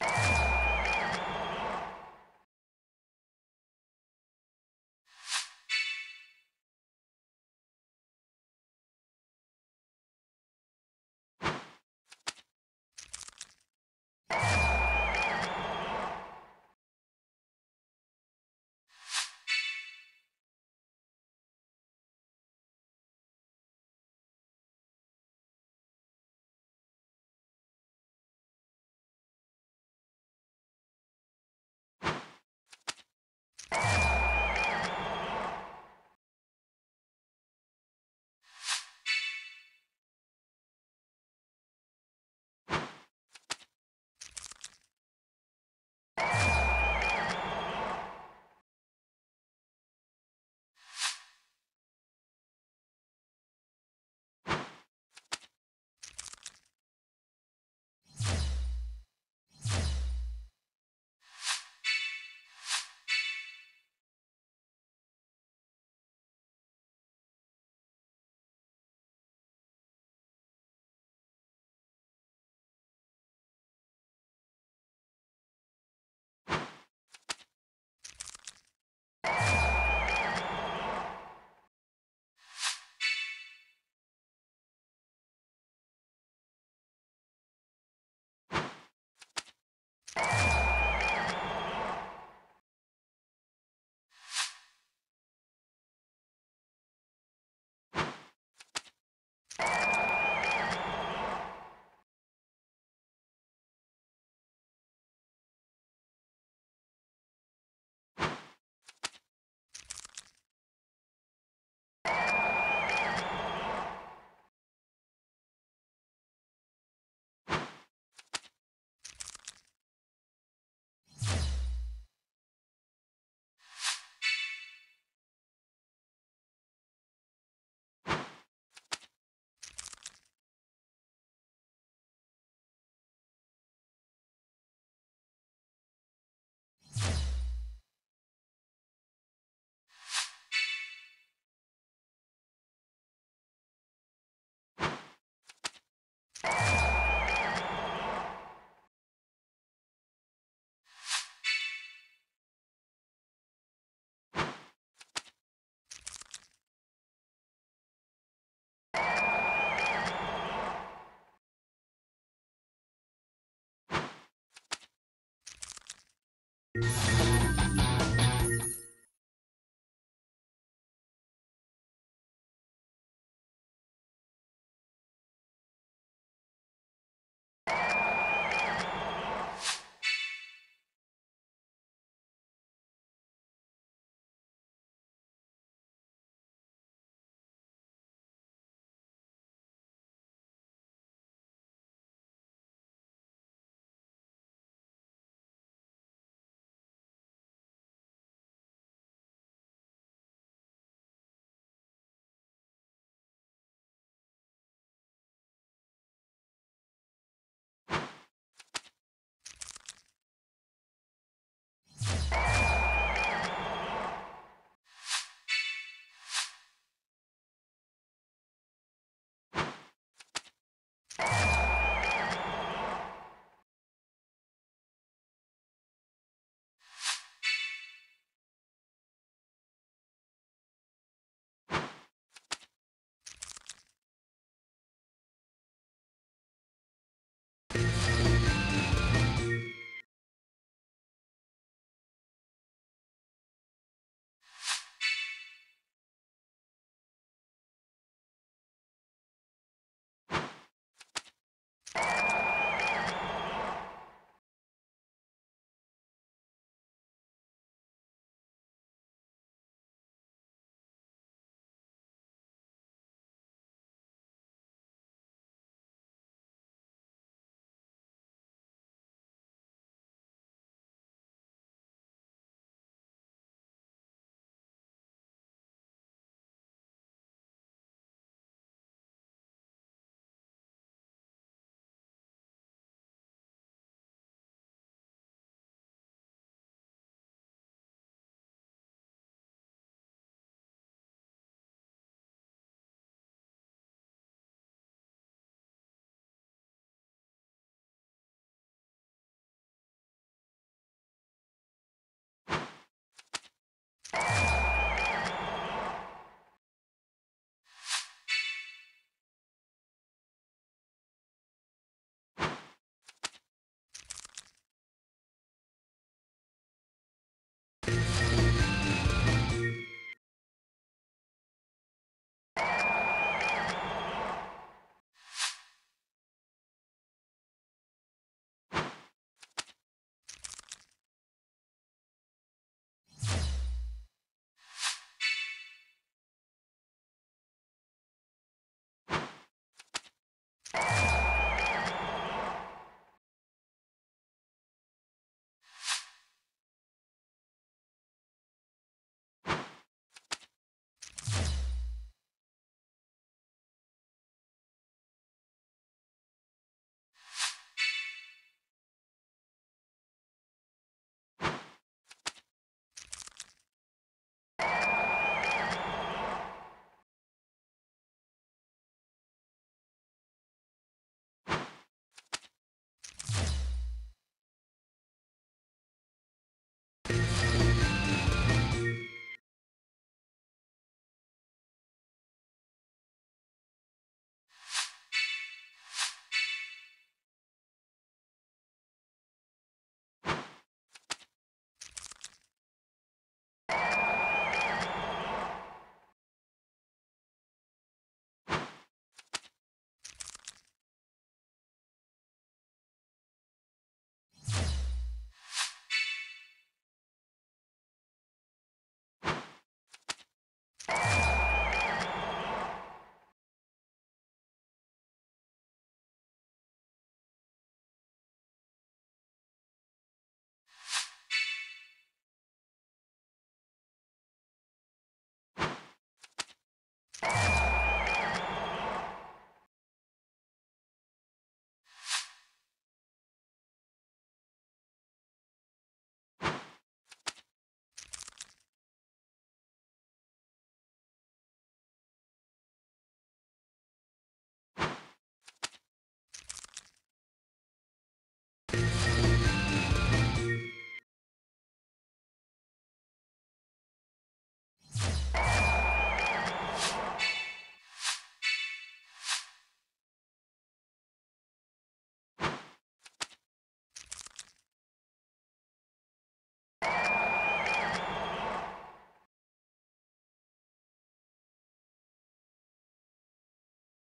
you you